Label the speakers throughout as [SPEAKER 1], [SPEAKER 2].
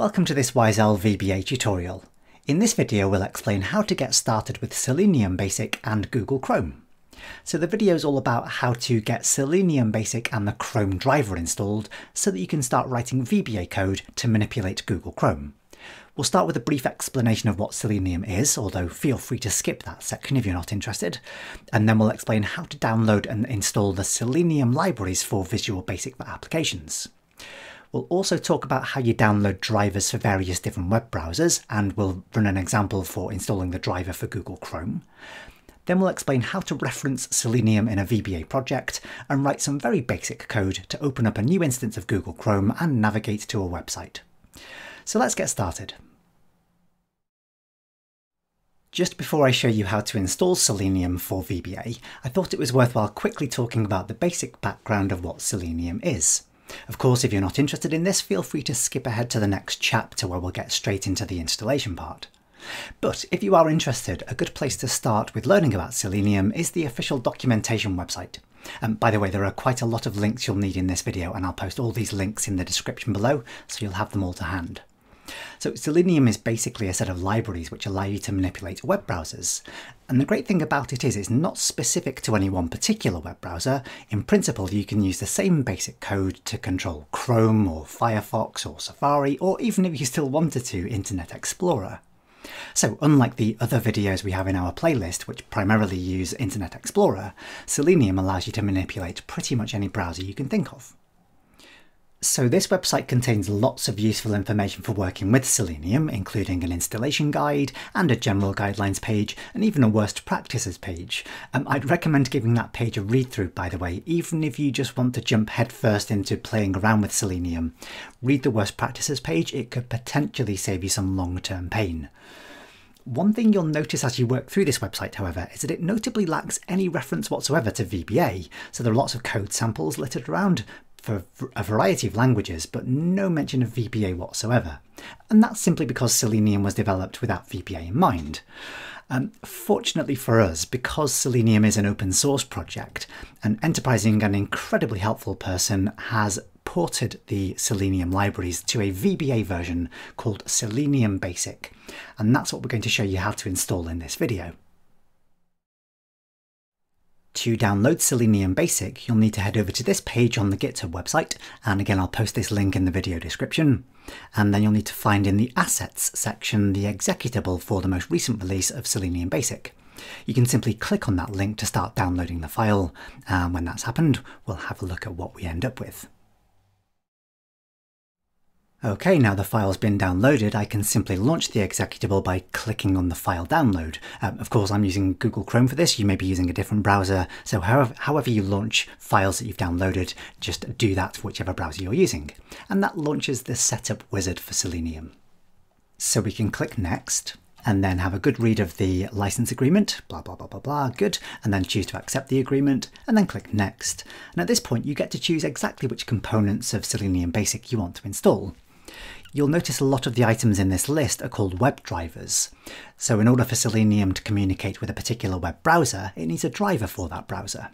[SPEAKER 1] Welcome to this Wise Owl VBA tutorial. In this video we'll explain how to get started with Selenium Basic and Google Chrome. So the video is all about how to get Selenium Basic and the Chrome driver installed so that you can start writing VBA code to manipulate Google Chrome. We'll start with a brief explanation of what Selenium is, although feel free to skip that section if you're not interested, and then we'll explain how to download and install the Selenium libraries for Visual Basic for applications. We'll also talk about how you download drivers for various different web browsers, and we'll run an example for installing the driver for Google Chrome. Then we'll explain how to reference Selenium in a VBA project and write some very basic code to open up a new instance of Google Chrome and navigate to a website. So let's get started. Just before I show you how to install Selenium for VBA, I thought it was worthwhile quickly talking about the basic background of what Selenium is. Of course, if you're not interested in this, feel free to skip ahead to the next chapter where we'll get straight into the installation part. But if you are interested, a good place to start with learning about Selenium is the official documentation website. And um, by the way, there are quite a lot of links you'll need in this video, and I'll post all these links in the description below, so you'll have them all to hand. So Selenium is basically a set of libraries which allow you to manipulate web browsers. And the great thing about it is it's not specific to any one particular web browser. In principle, you can use the same basic code to control Chrome or Firefox or Safari, or even if you still wanted to, Internet Explorer. So unlike the other videos we have in our playlist, which primarily use Internet Explorer, Selenium allows you to manipulate pretty much any browser you can think of. So this website contains lots of useful information for working with Selenium, including an installation guide and a general guidelines page, and even a worst practices page. Um, I'd recommend giving that page a read through, by the way, even if you just want to jump headfirst into playing around with Selenium. Read the worst practices page, it could potentially save you some long-term pain. One thing you'll notice as you work through this website, however, is that it notably lacks any reference whatsoever to VBA, so there are lots of code samples littered around, for a variety of languages, but no mention of VBA whatsoever. And that's simply because Selenium was developed without VBA in mind. Um, fortunately for us, because Selenium is an open source project, an enterprising and incredibly helpful person has ported the Selenium libraries to a VBA version called Selenium Basic. And that's what we're going to show you how to install in this video. To download Selenium Basic, you'll need to head over to this page on the GitHub website, and again I'll post this link in the video description. And then you'll need to find in the Assets section the executable for the most recent release of Selenium Basic. You can simply click on that link to start downloading the file, and when that's happened, we'll have a look at what we end up with. Okay, now the file's been downloaded, I can simply launch the executable by clicking on the file download. Um, of course, I'm using Google Chrome for this, you may be using a different browser, so however, however you launch files that you've downloaded, just do that for whichever browser you're using. And that launches the setup wizard for Selenium. So we can click Next, and then have a good read of the license agreement, blah, blah, blah, blah, blah, good, and then choose to accept the agreement, and then click Next. And at this point, you get to choose exactly which components of Selenium Basic you want to install. You'll notice a lot of the items in this list are called web drivers. So in order for Selenium to communicate with a particular web browser, it needs a driver for that browser.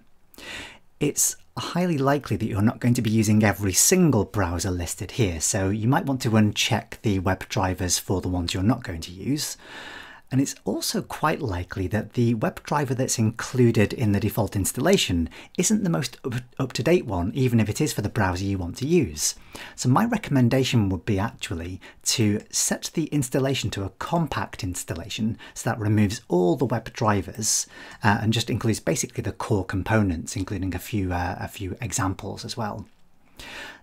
[SPEAKER 1] It's highly likely that you're not going to be using every single browser listed here, so you might want to uncheck the web drivers for the ones you're not going to use. And it's also quite likely that the WebDriver that's included in the default installation isn't the most up-to-date one, even if it is for the browser you want to use. So my recommendation would be actually to set the installation to a compact installation, so that removes all the web drivers uh, and just includes basically the core components, including a few, uh, a few examples as well.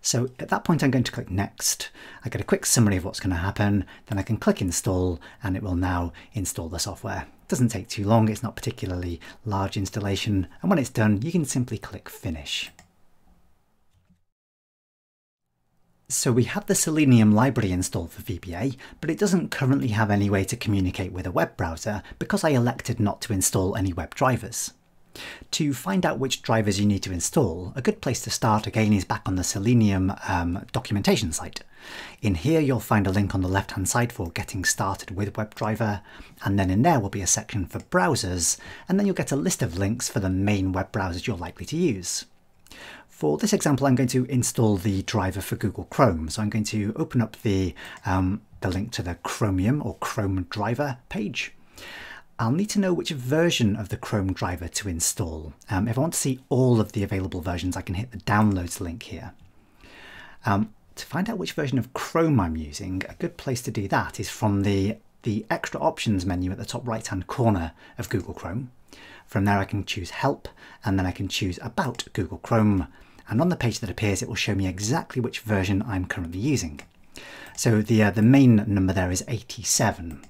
[SPEAKER 1] So at that point I'm going to click next. I get a quick summary of what's going to happen, then I can click install and it will now install the software. It doesn't take too long, it's not particularly large installation, and when it's done you can simply click finish. So we have the Selenium library installed for VBA, but it doesn't currently have any way to communicate with a web browser because I elected not to install any web drivers. To find out which drivers you need to install, a good place to start again is back on the Selenium um, documentation site. In here you'll find a link on the left hand side for getting started with WebDriver, and then in there will be a section for browsers, and then you'll get a list of links for the main web browsers you're likely to use. For this example, I'm going to install the driver for Google Chrome. So I'm going to open up the, um, the link to the Chromium or Chrome driver page. I'll need to know which version of the Chrome driver to install. Um, if I want to see all of the available versions, I can hit the downloads link here. Um, to find out which version of Chrome I'm using, a good place to do that is from the, the extra options menu at the top right hand corner of Google Chrome. From there I can choose help and then I can choose about Google Chrome and on the page that appears it will show me exactly which version I'm currently using. So the, uh, the main number there is 87.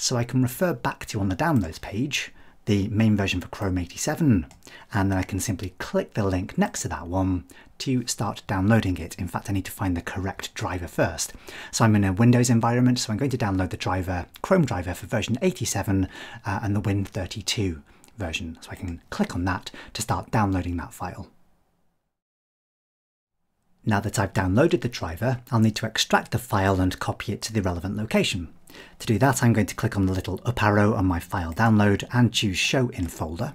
[SPEAKER 1] So I can refer back to on the downloads page the main version for Chrome 87 and then I can simply click the link next to that one to start downloading it. In fact, I need to find the correct driver first. So I'm in a Windows environment, so I'm going to download the driver, Chrome driver for version 87 uh, and the Win32 version. So I can click on that to start downloading that file. Now that I've downloaded the driver, I'll need to extract the file and copy it to the relevant location. To do that, I'm going to click on the little up arrow on my file download and choose Show in Folder.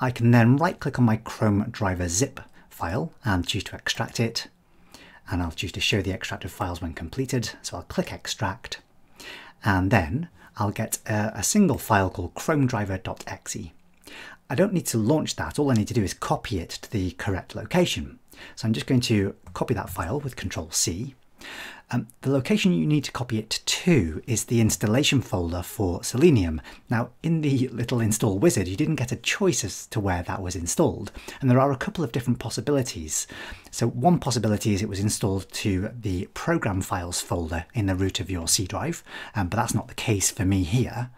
[SPEAKER 1] I can then right click on my Chrome driver zip file and choose to extract it. And I'll choose to show the extracted files when completed. So I'll click extract and then I'll get a, a single file called chromedriver.exe. I don't need to launch that. All I need to do is copy it to the correct location. So I'm just going to copy that file with Control C um, the location you need to copy it to is the installation folder for Selenium. Now, in the little install wizard, you didn't get a choice as to where that was installed, and there are a couple of different possibilities. So one possibility is it was installed to the program files folder in the root of your C drive, um, but that's not the case for me here.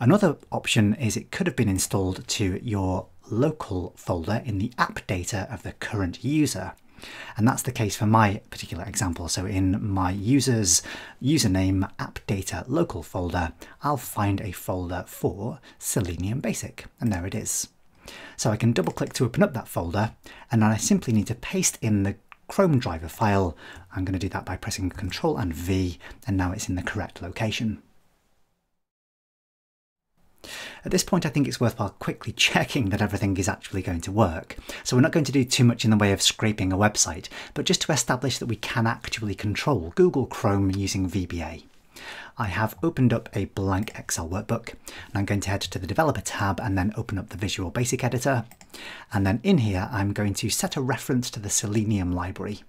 [SPEAKER 1] Another option is it could have been installed to your local folder in the app data of the current user. And that's the case for my particular example. So in my user's username app data local folder, I'll find a folder for Selenium Basic, and there it is. So I can double click to open up that folder, and then I simply need to paste in the Chrome driver file. I'm going to do that by pressing Ctrl and V, and now it's in the correct location. At this point, I think it's worthwhile quickly checking that everything is actually going to work. So we're not going to do too much in the way of scraping a website, but just to establish that we can actually control Google Chrome using VBA. I have opened up a blank Excel workbook and I'm going to head to the developer tab and then open up the Visual Basic editor. And then in here, I'm going to set a reference to the Selenium library.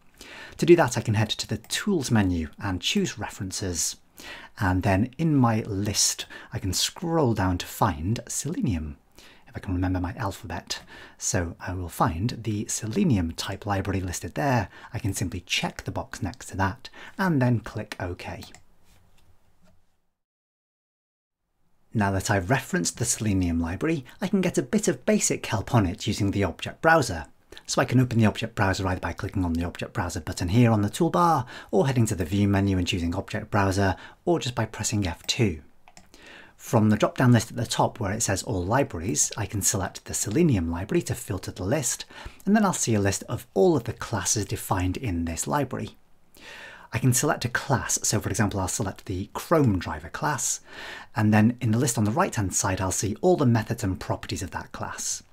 [SPEAKER 1] To do that, I can head to the tools menu and choose references and then in my list, I can scroll down to find selenium, if I can remember my alphabet. So I will find the selenium type library listed there. I can simply check the box next to that and then click OK. Now that I've referenced the Selenium library, I can get a bit of basic help on it using the object browser. So I can open the object browser either by clicking on the object browser button here on the toolbar, or heading to the view menu and choosing object browser, or just by pressing F2. From the drop-down list at the top where it says all libraries, I can select the Selenium library to filter the list, and then I'll see a list of all of the classes defined in this library. I can select a class, so for example I'll select the Chrome driver class, and then in the list on the right hand side I'll see all the methods and properties of that class.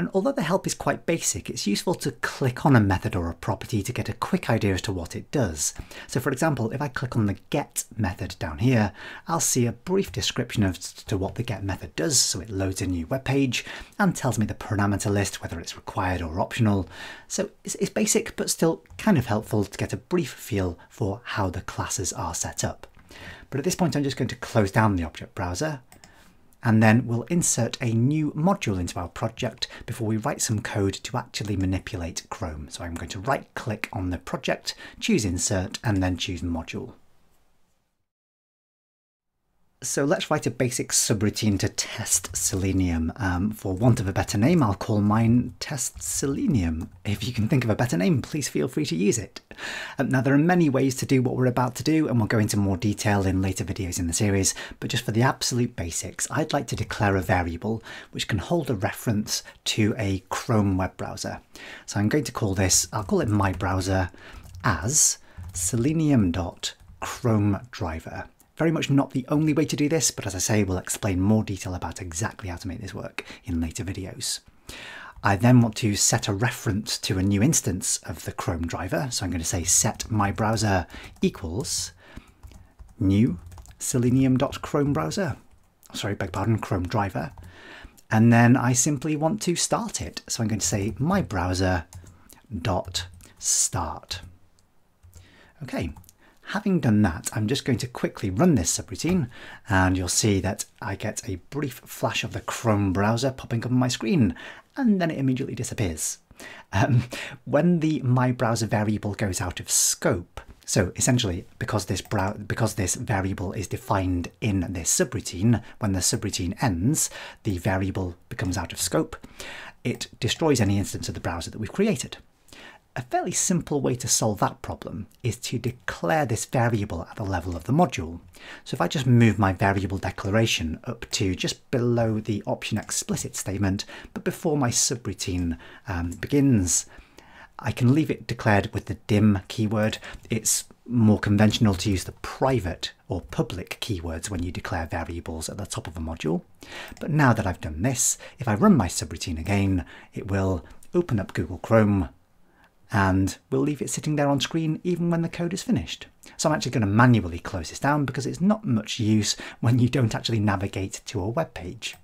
[SPEAKER 1] And although the help is quite basic, it's useful to click on a method or a property to get a quick idea as to what it does. So for example, if I click on the get method down here, I'll see a brief description of to what the get method does. So it loads a new web page and tells me the parameter list, whether it's required or optional. So it's, it's basic, but still kind of helpful to get a brief feel for how the classes are set up. But at this point, I'm just going to close down the object browser and then we'll insert a new module into our project before we write some code to actually manipulate Chrome. So I'm going to right click on the project, choose insert and then choose module. So let's write a basic subroutine to test Selenium. Um, for want of a better name, I'll call mine test Selenium. If you can think of a better name, please feel free to use it. Um, now there are many ways to do what we're about to do and we'll go into more detail in later videos in the series, but just for the absolute basics, I'd like to declare a variable which can hold a reference to a Chrome web browser. So I'm going to call this, I'll call it my browser as selenium.chrome driver. Very much not the only way to do this, but as I say, we'll explain more detail about exactly how to make this work in later videos. I then want to set a reference to a new instance of the Chrome driver. So I'm going to say set my browser equals new selenium.chrome browser. Sorry, beg pardon, Chrome driver. And then I simply want to start it. So I'm going to say my browser dot start. Okay, having done that, I'm just going to quickly run this subroutine and you'll see that I get a brief flash of the Chrome browser popping up on my screen and then it immediately disappears. Um, when the my browser variable goes out of scope, so essentially, because this because this variable is defined in this subroutine, when the subroutine ends, the variable becomes out of scope. It destroys any instance of the browser that we've created. A fairly simple way to solve that problem is to declare this variable at the level of the module. So if I just move my variable declaration up to just below the option explicit statement, but before my subroutine um, begins, I can leave it declared with the dim keyword. It's more conventional to use the private or public keywords when you declare variables at the top of a module. But now that I've done this, if I run my subroutine again, it will open up Google Chrome, and we'll leave it sitting there on screen even when the code is finished. So I'm actually going to manually close this down because it's not much use when you don't actually navigate to a web page.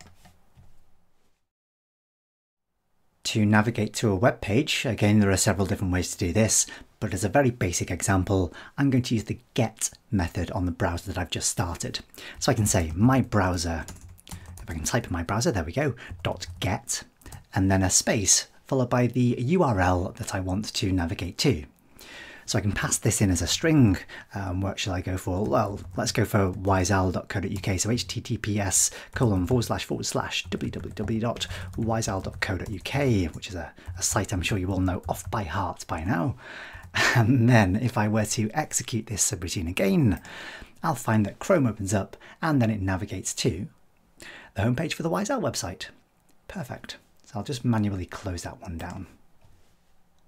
[SPEAKER 1] To navigate to a web page, again there are several different ways to do this, but as a very basic example, I'm going to use the get method on the browser that I've just started. So I can say my browser, if I can type in my browser, there we go, dot get, and then a space followed by the URL that I want to navigate to. So I can pass this in as a string. Um, what shall I go for? Well, let's go for wiseowl.co.uk. So https colon forward slash forward slash www.wiseowl.co.uk, which is a, a site I'm sure you all know off by heart by now. And then if I were to execute this subroutine again, I'll find that Chrome opens up and then it navigates to the homepage for the Wise Owl website. Perfect. I'll just manually close that one down.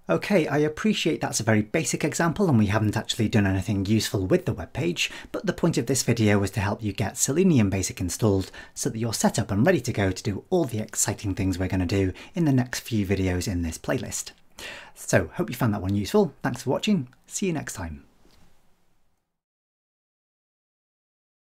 [SPEAKER 1] Okay, I appreciate that's a very basic example and we haven't actually done anything useful with the web page, but the point of this video was to help you get Selenium Basic installed so that you're set up and ready to go to do all the exciting things we're going to do in the next few videos in this playlist. So, hope you found that one useful. Thanks for watching. See you next time.